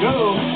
go.